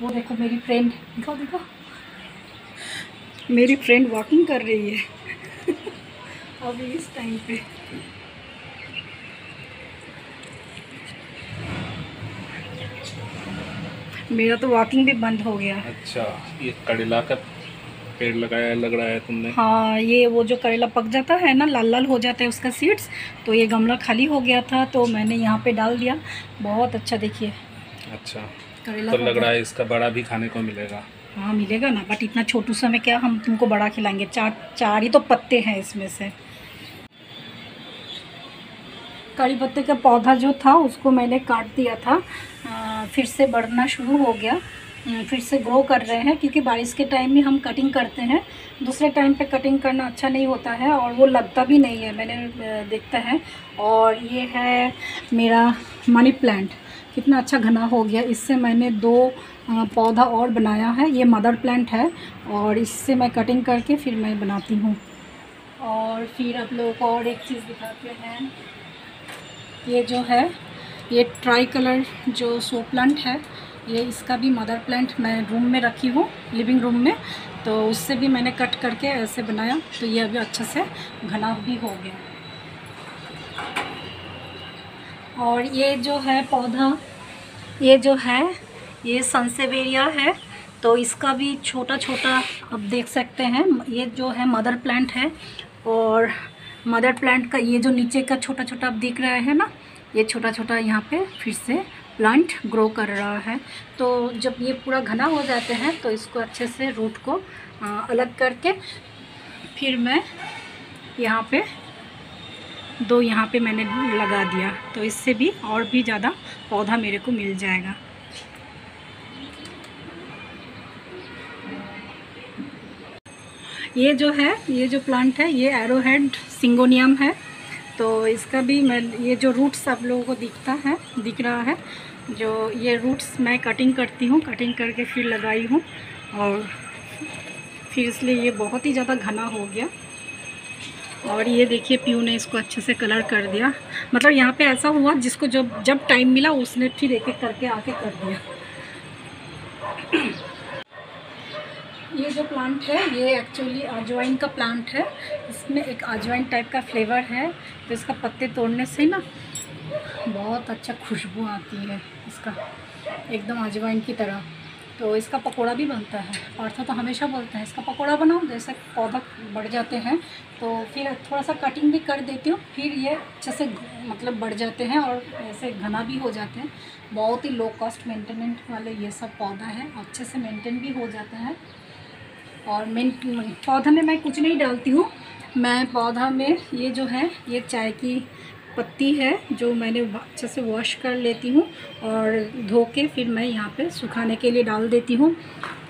वो देखो मेरी फ्रेंड देखो देखो मेरी फ्रेंड वॉकिंग कर रही है। अभी इस टाइम पे। मेरा तो वॉकिंग भी बंद हो गया। अच्छा ये कड़िला का पेड़ लगाया लग रहा है तुमने। हाँ ये वो जो करेला पक जाता है ना लाल लाल हो जाता है उसका सीड्स तो ये गमला खाली हो गया था तो मैंने यहाँ पे डाल दिया। बहुत अच्छा देखिए। अच्छा। करेला तो लग रहा है इसका बड़ा भी खाने को मिलेगा। हाँ मिलेगा ना बट इतना छोटू सा में क्या हम तुमको बड़ा खिलाएँगे? चार चार ही तो पत्ते हैं इसमें से। कड़ी पत्ते का पौधा जो था उसको मैंने काट दिया था। आ, फिर से बढ़ना शुरू हो गया। फिर से ग्रो कर रहे हैं क्योंकि बारिश के टाइम में हम कटिंग करते हैं। दूसरे टाइम पे कटिंग करना अच्छा नहीं होता है और वो लगता भी नहीं है। मैंने देखता है। और ये है मेरा मनी प्लांट कितना अच्छा घना हो गया। इससे मैंने दो पौधा और बनाया है। ये मदर प्लांट है और इससे मैं कटिंग करके फिर मैं बनाती हूँ। और फिर आप लोगों को और एक चीज़ दिखाते हैं। ये जो है, ये ट्राई कलर जो सो प्लांट है, ये इसका भी मदर प्लांट मैं रूम में रखी हूँ, लिविंग रूम में। तो उससे भी मैंने कट करके ऐसे बनाया। तो ये अभी अच्छे से घना भी हो गया। और ये जो है पौधा ये जो है, ये सनसेवेरिया है तो इसका भी छोटा छोटा आप देख सकते हैं। ये जो है मदर प्लांट है और मदर प्लांट का ये जो नीचे का छोटा छोटा आप देख रहे हैं ना, ये छोटा छोटा यहाँ पे फिर से प्लांट ग्रो कर रहा है। तो जब ये पूरा घना हो जाते हैं तो इसको अच्छे से रूट को अलग करके फिर मैं यहाँ पे दो यहाँ पे मैंने लगा दिया तो इससे भी और भी ज़्यादा पौधा मेरे को मिल जाएगा। ये जो है, ये जो प्लांट है, ये एरोहेड सिंगोनियम है। तो इसका भी मैं, ये जो रूट्स आप लोगों को दिखता है, दिख रहा है, जो ये रूट्स मैं कटिंग करती हूँ कटिंग करके फिर लगाई हूँ, और फिर इसलिए ये बहुत ही ज़्यादा घना हो गया। और ये देखिए पीयू ने इसको अच्छे से कलर कर दिया। मतलब यहाँ पे ऐसा हुआ जिसको जब जब टाइम मिला उसने फिर एक एक करके आके कर दिया। ये जो प्लांट है, ये एक्चुअली अजवाइन का प्लांट है। इसमें एक अजवाइन टाइप का फ्लेवर है। तो इसका पत्ते तोड़ने से ना बहुत अच्छा खुशबू आती है इसका। एकदम अजवाइन की तरह। तो इसका पकोड़ा भी बनता है। पार्था तो हमेशा बोलता है, इसका पकोड़ा बनाओ, जैसे पौधा बढ़ जाते हैं। तो फिर थोड़ा सा कटिंग भी कर देती हूँ, फिर ये अच्छे से मतलब बढ़ जाते हैं और ऐसे घना भी हो जाते हैं। बहुत ही लो कॉस्ट मेंटेनेंट वाले ये सब पौधा है, अच्छे से मेंटेन भी हो जाता है। और मेन पौधा में मैं कुछ नहीं डालती हूँ, मैं पौधा में ये जो है, ये चाय की पत्ती है जो मैंने अच्छे से वॉश कर लेती हूँ और धो के फिर मैं यहाँ पे सुखाने के लिए डाल देती हूँ।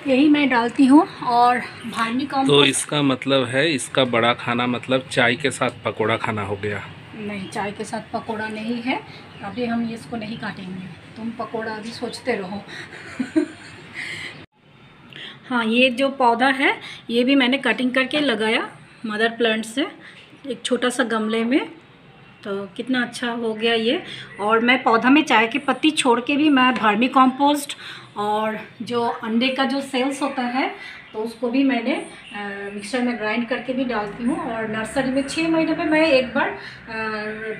यही मैं डालती हूँ और भार्मी तो इसका मतलब है इसका बड़ा खाना मतलब चाय के साथ पकोड़ा खाना हो गया। नहीं चाय के साथ पकोड़ा नहीं है। अभी हम इसको नहीं काटेंगे। तुम पकोड़ा अभी सोचते रहो। हाँ ये जो पौधा है ये भी मैंने कटिंग करके लगाया मदर प्लांट से एक छोटा सा गमले में। तो कितना अच्छा हो गया ये। और मैं पौधा में चाय की पत्ती छोड़ के भी मैं भार्मी कॉम्पोस्ट और जो अंडे का जो सेल्स होता है तो उसको भी मैंने मिक्सर में ग्राइंड करके भी डालती हूँ। और नर्सरी में छः महीने पे मैं एक बार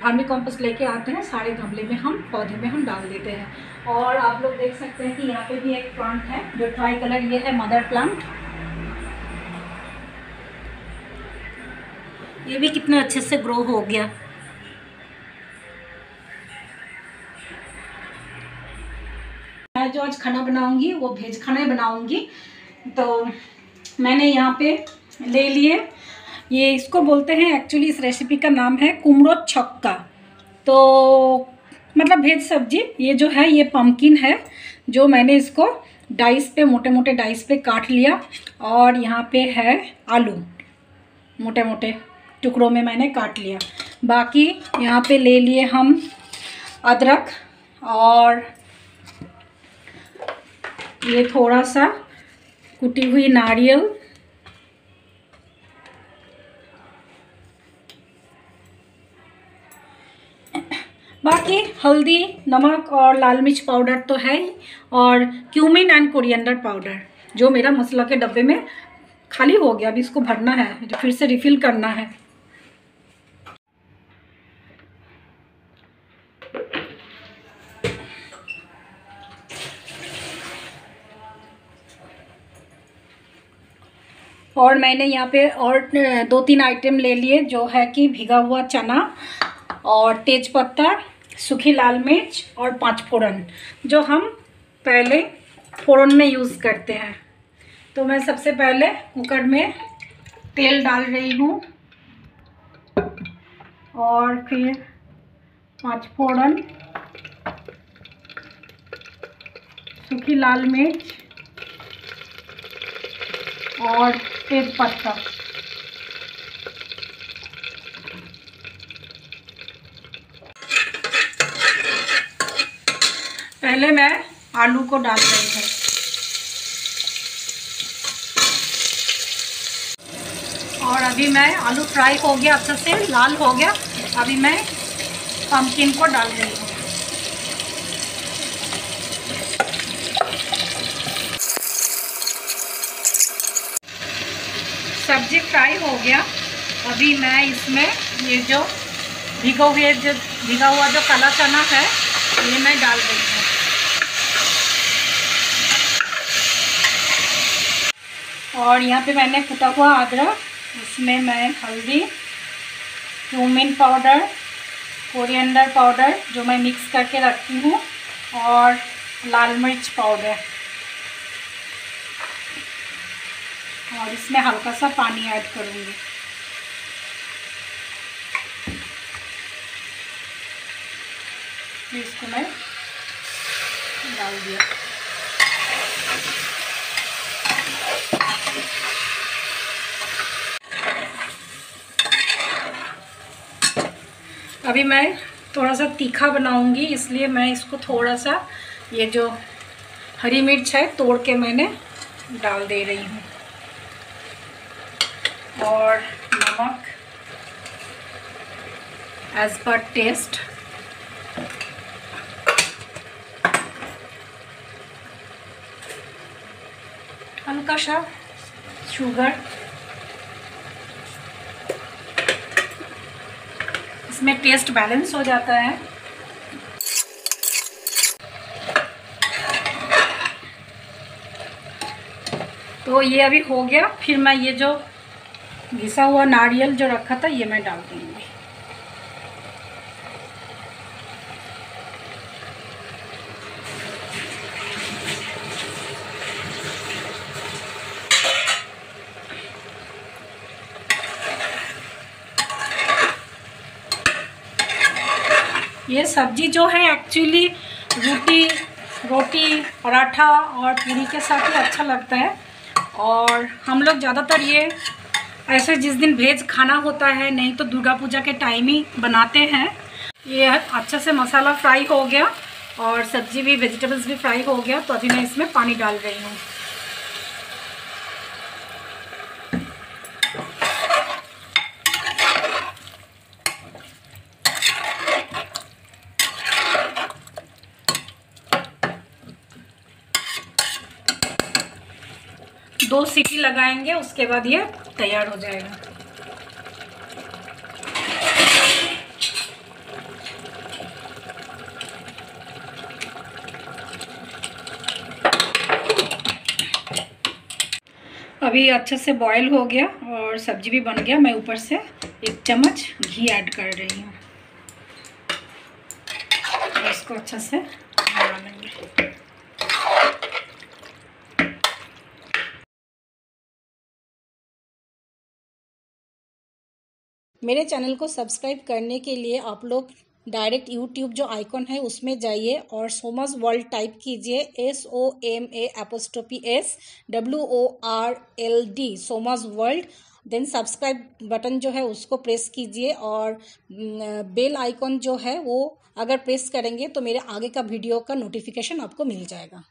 भार्मी कॉम्पोस्ट लेके आते हैं। सारे गमले में हम, पौधे में हम डाल देते हैं। और आप लोग देख सकते हैं कि यहाँ पे भी एक प्लांट है, जो ट्राई कलर ये है मदर प्लांट ये भी कितना अच्छे से ग्रो हो गया। मैं जो आज खाना बनाऊँगी, वो भेज खाना ही बनाऊँगी। तो मैंने यहाँ पे ले लिए। ये इसको बोलते हैं एक्चुअली इस रेसिपी का नाम है कुमड़ो छक्का। तो मतलब भेज सब्ज़ी, ये जो है, ये पम्पकिन है, जो मैंने इसको डाइस पे मोटे मोटे डाइस पे काट लिया। और यहाँ पे है आलू मोटे मोटे टुकड़ों में मैंने काट लिया। बाकी यहाँ पे ले लिए हम अदरक और ये थोड़ा सा कुटी हुई नारियल। बाकी हल्दी, नमक और लाल मिर्च पाउडर तो है ही, और क्यूमिन एंड कोरिएंडर पाउडर, जो मेरा मसाला के डब्बे में खाली हो गया, अभी इसको भरना है, फिर से रिफ़िल करना है। और मैंने यहाँ पे और दो तीन आइटम ले लिए, जो है कि भिगा हुआ चना और तेज पत्ता सूखी लाल मिर्च और पाँच फोड़न जो हम पहले फोड़न में यूज़ करते हैं। तो मैं सबसे पहले कुकर में तेल डाल रही हूँ और फिर पाँच फोड़न सूखी लाल मिर्च और तेज पत्ता। पहले मैं आलू को डाल रही हूँ। और अभी मैं आलू फ्राई हो गया, अच्छे से लाल हो गया। अभी मैं पम्पकिन को डाल रही हूँ। सब्ज़ी फ्राई हो गया। अभी मैं इसमें ये जो भिगा हुए, जो भिगा हुआ जो काला चना है, ये मैं डाल रही हूँ। और यहाँ पे मैंने कुटा हुआ अदरक इसमें मैं हल्दी क्यूमिन पाउडर कोरिएंडर पाउडर जो मैं मिक्स करके रखती हूँ, और लाल मिर्च पाउडर और इसमें हल्का सा पानी ऐड करूँगी। इसको मैं डाल दिया। अभी मैं थोड़ा सा तीखा बनाऊँगी, इसलिए मैं इसको थोड़ा सा ये जो हरी मिर्च है, तोड़ के मैंने डाल दे रही हूँ। और नमक एज पर टेस्ट हल्का सा शुगर इसमें टेस्ट बैलेंस हो जाता है। तो ये अभी हो गया। फिर मैं ये जो घिसा हुआ नारियल जो रखा था, ये मैं डाल दूँगी। ये सब्ज़ी जो है एक्चुअली रोटी रोटी, पराठा और पूरी के साथ ही अच्छा लगता है। और हम लोग ज़्यादातर ये ऐसे जिस दिन भेज खाना होता है, नहीं तो दुर्गा पूजा के टाइम ही बनाते हैं। ये अच्छे से मसाला फ्राई हो गया और सब्ज़ी भी वेजिटेबल्स भी फ्राई हो गया तो अभी मैं इसमें पानी डाल रही हूँ। दो सीटी लगाएँगे, उसके बाद ये तैयार हो जाएगा। अभी अच्छे से बॉईल हो गया और सब्ज़ी भी बन गया। मैं ऊपर से एक चम्मच घी ऐड कर रही हूँ। इसको अच्छे से बना लेंगे मेरे चैनल को सब्सक्राइब करने के लिए आप लोग डायरेक्ट यूट्यूब जो आइकॉन है उसमें जाइए और सोमस वर्ल्ड टाइप कीजिए S O M A apostrophe S W O R L D Soma's world. Then subscribe button जो है उसको प्रेस कीजिए और बेल आइकॉन जो है वो अगर प्रेस करेंगे तो मेरे आगे का वीडियो का नोटिफिकेशन आपको मिल जाएगा।